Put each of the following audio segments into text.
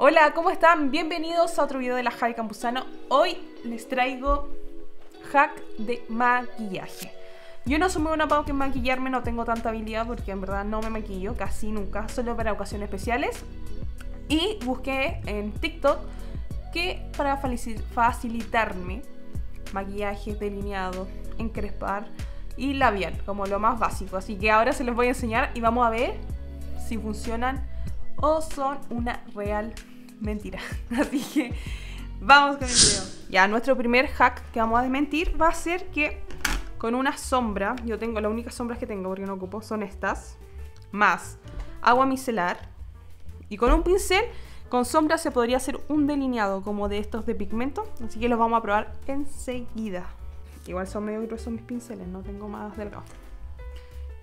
Hola, ¿cómo están? Bienvenidos a otro video de la Javi Campuzano. Hoy les traigo hack de maquillaje. Yo no soy muy buena para maquillarme, no tengo tanta habilidad porque en verdad no me maquillo casi nunca, solo para ocasiones especiales. Y busqué en TikTok que para facilitarme maquillaje, delineado, encrespar y labial, como lo más básico. Así que ahora se los voy a enseñar y vamos a ver si funcionan o son una real mentira. Así que vamos con el video. Ya, nuestro primer hack que vamos a desmentir va a ser que con una sombra, yo tengo, las únicas sombras que tengo porque no ocupo son estas, más agua micelar y con un pincel, con sombra se podría hacer un delineado como de estos de pigmento, así que los vamos a probar enseguida. Igual son medio gruesos mis pinceles, no tengo más delgados.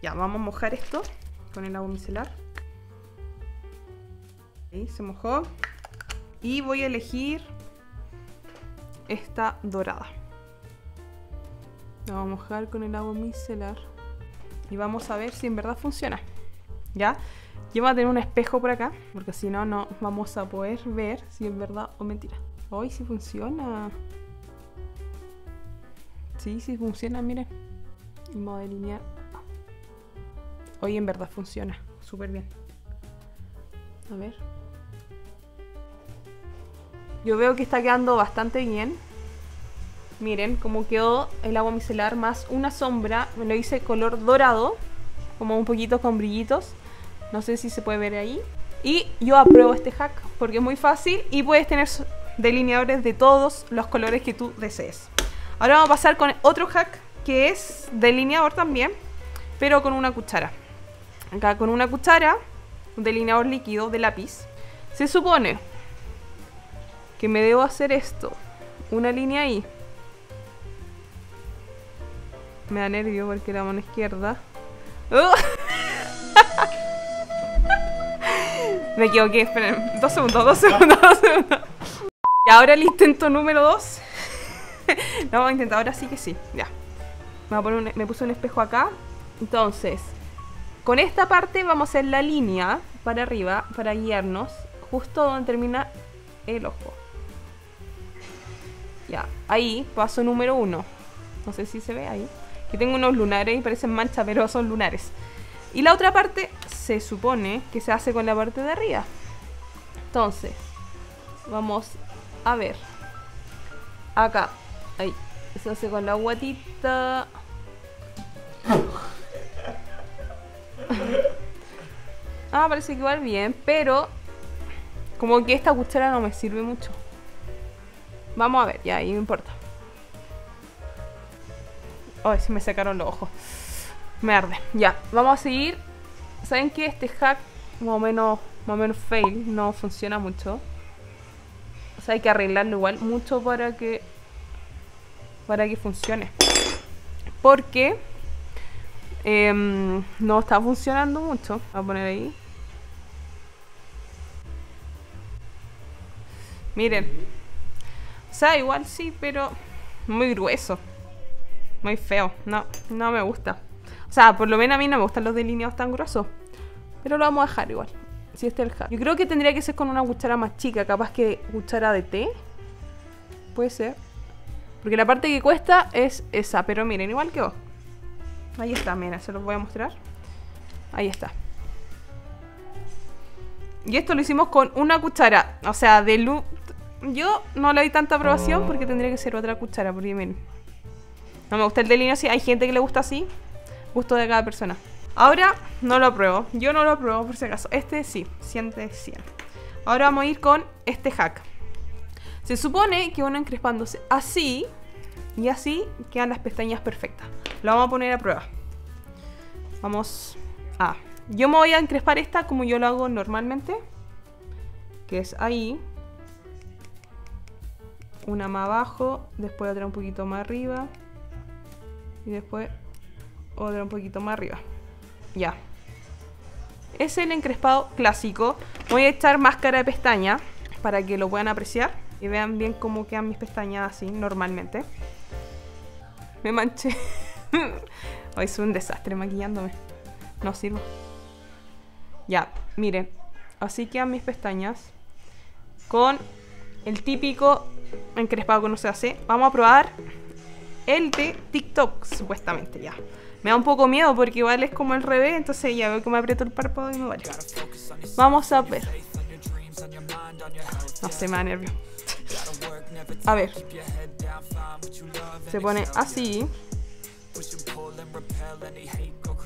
Ya, vamos a mojar esto con el agua micelar. Se mojó. Y voy a elegir esta dorada. La vamos a mojar con el agua micelar. Y vamos a ver si en verdad funciona. ¿Ya? Yo voy a tener un espejo por acá, porque si no, no vamos a poder ver si es verdad o mentira. Hoy sí funciona. Sí, sí funciona, miren. Y modo de delinear. Hoy en verdad funciona. Súper bien. A ver. Yo veo que está quedando bastante bien. Miren cómo quedó el agua micelar más una sombra. Me lo hice color dorado. Como un poquito con brillitos. No sé si se puede ver ahí. Y yo apruebo este hack porque es muy fácil y puedes tener delineadores de todos los colores que tú desees. Ahora vamos a pasar con otro hack que es delineador también, pero con una cuchara. Acá con una cuchara, un delineador líquido de lápiz. Se supone que me debo hacer esto. Una línea ahí. Me da nervio porque la mano izquierda. ¡Oh! me equivoqué, esperen. Dos segundos, dos segundos, dos segundos. Y ahora el intento número dos. no, vamos a intentar ahora sí que sí. Ya. Me, me puse un espejo acá. Entonces, con esta parte vamos a hacer la línea para arriba, para guiarnos, justo donde termina el ojo. Ya, ahí, paso número uno. No sé si se ve ahí. Que tengo unos lunares y parecen manchas, pero son lunares. Y la otra parte se supone que se hace con la parte de arriba. Entonces, vamos a ver. Acá, ahí. Se hace con la guatita. Ah, parece que igual bien, pero como que esta cuchara no me sirve mucho. Vamos a ver, ya, ahí me importa. Ay, se me sacaron los ojos. Me arde. Ya, vamos a seguir. ¿Saben que este hack, más o menos, más o menos fail, no funciona mucho? O sea, hay que arreglarlo igual mucho para que para que funcione. Porque em, no está funcionando mucho. Voy a poner ahí. Miren. Sea, igual sí, pero muy grueso. Muy feo. No, no me gusta. O sea, por lo menos a mí no me gustan los delineados tan gruesos. Pero lo vamos a dejar igual. Si este es el hack. Yo creo que tendría que ser con una cuchara más chica. Capaz que cuchara de té. Puede ser. Porque la parte que cuesta es esa. Pero miren, igual que vos. Ahí está, mira, se los voy a mostrar. Ahí está. Y esto lo hicimos con una cuchara. O sea, de yo no le doy tanta aprobación porque tendría que ser otra cuchara, porque miren, no me gusta el delineo así. Hay gente que le gusta así, gusto de cada persona. Ahora no lo apruebo, yo no lo apruebo por si acaso. Este sí, siente 100. Ahora vamos a ir con este hack. Se supone que uno encrespándose así y así quedan las pestañas perfectas. Lo vamos a poner a prueba. Vamos a... Yo me voy a encrespar esta como yo lo hago normalmente. Que es ahí una más abajo, después otra un poquito más arriba y después otra un poquito más arriba. Ya. Es el encrespado clásico. Voy a echar máscara de pestaña para que lo puedan apreciar y vean bien cómo quedan mis pestañas así normalmente. Me manché. Hoy es un desastre maquillándome. No sirvo. Ya, miren. Así quedan mis pestañas. con el típico encrespado que no se hace. Vamos a probar el de TikTok, supuestamente ya. Me da un poco miedo porque igual es como el revés, entonces ya veo que me aprieto el párpado y me vale. Vamos a ver. No sé, me da nervio. A ver. Se pone así.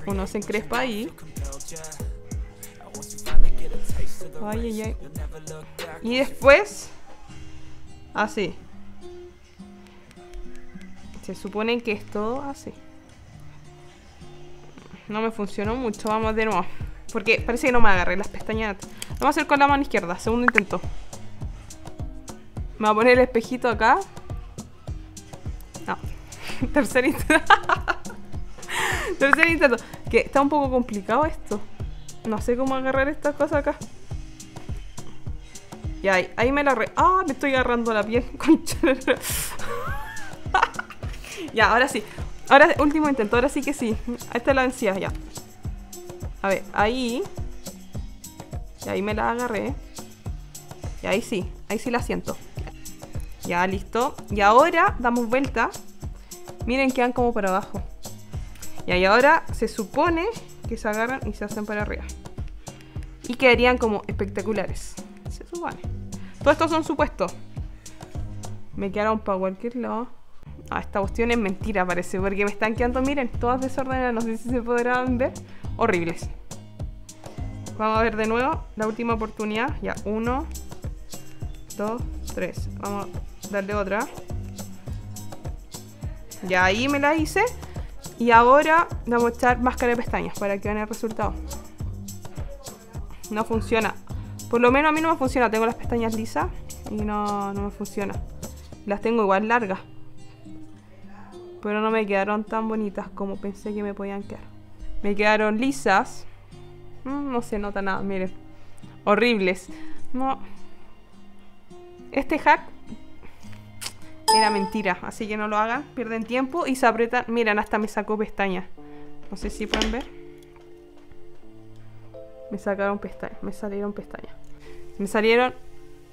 Uno se encrespa ahí. Ay, ay, ay. Y después, así. Se supone que es todo así. No me funcionó mucho, vamos de nuevo. Porque parece que no me agarré las pestañas. Vamos a hacer con la mano izquierda, segundo intento. Me voy a poner el espejito acá. No. Tercer intento. Tercer intento. Que está un poco complicado esto. No sé cómo agarrar esta cosa acá. Y ahí, ahí me la re... ¡Ah! Me estoy agarrando la piel. Concha. ya, ahora sí. Ahora, último intento. Ahora sí que sí. Esta es la vencida, ya. A ver, ahí. Y ahí me la agarré. Y ahí sí. Ahí sí la siento. Ya, listo. Y ahora damos vuelta. Miren, quedan como para abajo. Y ahí ahora se supone que se agarran y se hacen para arriba. Y quedarían como espectaculares. Se supone. Todos estos son supuestos. Me quedaron para cualquier lado. Ah, esta cuestión es mentira, parece. Porque me están quedando, miren, todas desordenadas. No sé si se podrán ver. Horribles. Vamos a ver de nuevo. La última oportunidad. Ya, uno, dos, tres. Vamos a darle otra. Ya ahí me la hice. Y ahora vamos a echar máscara de pestañas para que vean el resultado. No funciona. Por lo menos a mí no me funciona. Tengo las pestañas lisas y no, no me funciona. Las tengo igual largas. Pero no me quedaron tan bonitas como pensé que me podían quedar. Me quedaron lisas. Mm, no se nota nada, miren. Horribles. No. Este hack era mentira, así que no lo hagan, pierden tiempo y se apretan. Miren, hasta me sacó pestañas. No sé si pueden ver. Me sacaron pestañas, me salieron pestañas. Me salieron,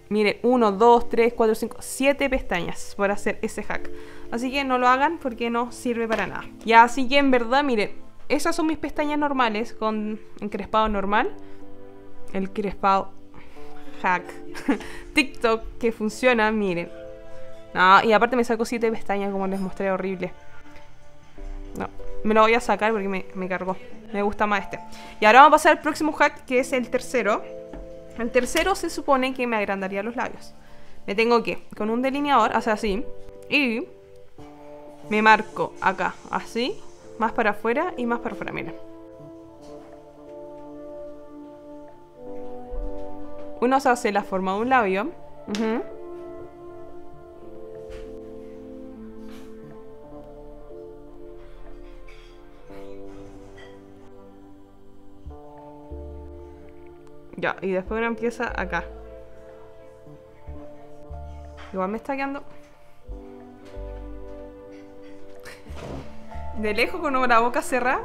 miren, 1, 2, 3, 4, 5, 7 pestañas por hacer ese hack. Así que no lo hagan porque no sirve para nada. Ya, así que en verdad, miren, esas son mis pestañas normales con encrespado normal. El crespado hack. TikTok que funciona, miren no, y aparte me saco siete pestañas como les mostré, horrible. No, me lo voy a sacar porque me, me cargó. Me gusta más este. Y ahora vamos a pasar al próximo hack, que es el tercero. El tercero se supone que me agrandaría los labios. Me tengo que, con un delineador, hacer así. Y me marco acá, así. Más para afuera y más para afuera, miren. Uno se hace la forma de un labio. Ya, y después uno empieza acá. Igual me está quedando... De lejos con la boca cerrada.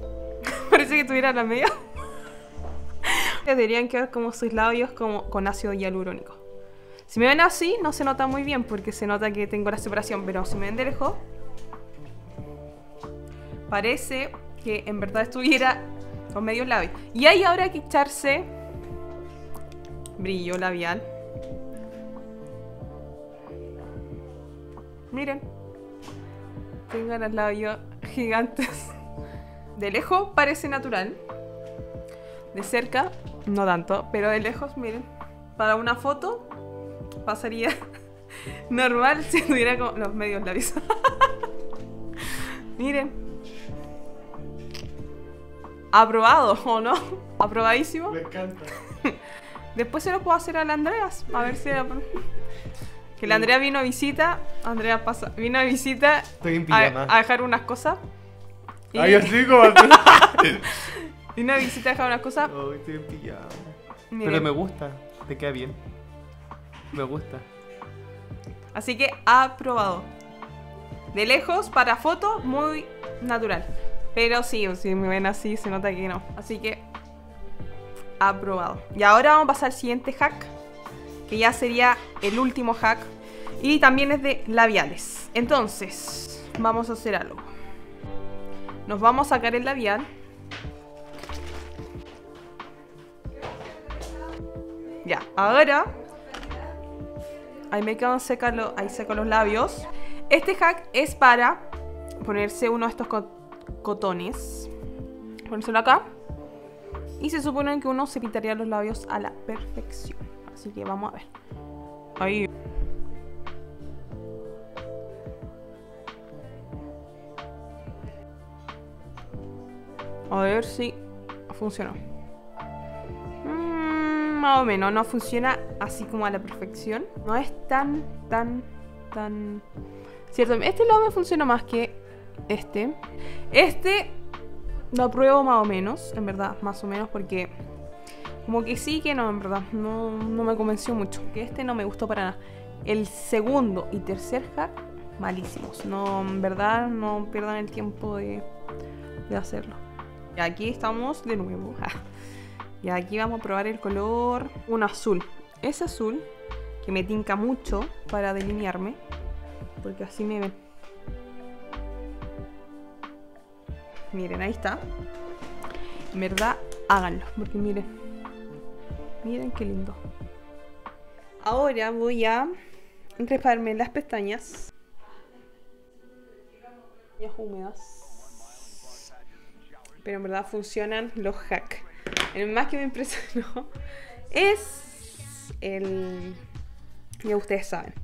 Parece que tuviera la media. Deberían quedar como sus labios como con ácido hialurónico. Si me ven así, no se nota muy bien porque se nota que tengo la separación, pero si me ven de lejos, parece que en verdad estuviera con medio labio. Y ahí ahora que echarse brillo labial. Miren. Tengo los labios gigantes. De lejos parece natural. De cerca, no tanto. Pero de lejos, miren. Para una foto pasaría normal si tuviera los medios labios. miren aprobado, ¿o no? Aprobadísimo. Me encanta. Después se lo puedo hacer a la Andreas. A ver si. Que la Andrea vino a visita. Andrea pasa. Vino a visita. Estoy en a, dejar unas cosas. Y Ay, así como. vino a visita a dejar unas cosas. Ay, estoy en pijama. Miren. Pero me gusta. Te queda bien. Me gusta. Así que aprobado. De lejos, para foto, muy natural. Pero sí, si me ven así, se nota que no. Así que aprobado. Y ahora vamos a pasar al siguiente hack. que ya sería el último hack. Y también es de labiales. Entonces, vamos a hacer algo. Nos vamos a sacar el labial. Ya, ahora Ahí me quedan seca ahí seco los labios. Este hack es para ponerse uno de estos cotones. Ponérselo acá. Y se supone que uno se pintaría los labios a la perfección. Así que vamos a ver. Ahí. A ver si funcionó. Mm, más o menos, no funciona así como a la perfección. No es tan, tan, tan... Cierto, este lado me funciona más que este. Este lo pruebo más o menos, en verdad, más o menos, porque como que sí que no, en verdad, no, no me convenció mucho. Que este no me gustó para nada. El segundo y tercer hack, malísimos. No, en verdad, no pierdan el tiempo de, de hacerlo. Y aquí estamos de nuevo. y aquí vamos a probar el color, un azul. Es azul, que me tinca mucho para delinearme, porque así me ven. Miren, ahí está. En verdad, háganlo, porque miren. Miren qué lindo. Ahora voy a encresparme las pestañas. Pestañas húmedas. Pero en verdad funcionan los hacks. El más que me impresionó es el... Ya ustedes saben.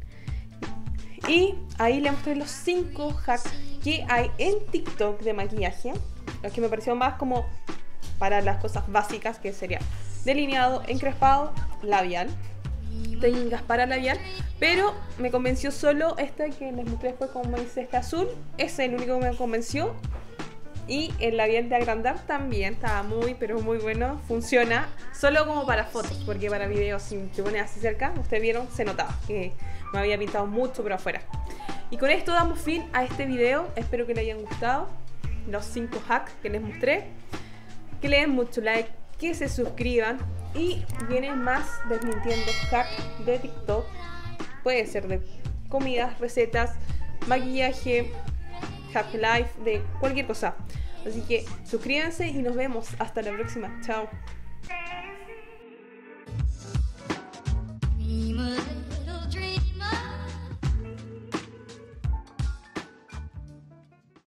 Y ahí le mostré los 5 hacks que hay en TikTok de maquillaje. Los que me parecieron más como para las cosas básicas, que sería delineado, encrespado, labial. Técnicas para labial. Pero me convenció solo este que les mostré después, como dice este azul. Es el único que me convenció. Y el labial de agrandar también estaba muy, pero muy bueno. Funciona solo como para fotos, porque para videos, si te pones así cerca, ustedes vieron, se notaba que me había pintado mucho por afuera. Y con esto damos fin a este video. Espero que les hayan gustado los 5 hacks que les mostré. Que le den mucho like, que se suscriban. Y vienen más desmintiendo hacks de TikTok. Puede ser de comidas, recetas, maquillaje, hack life, de cualquier cosa. Así que suscríbanse y nos vemos. Hasta la próxima. Chao.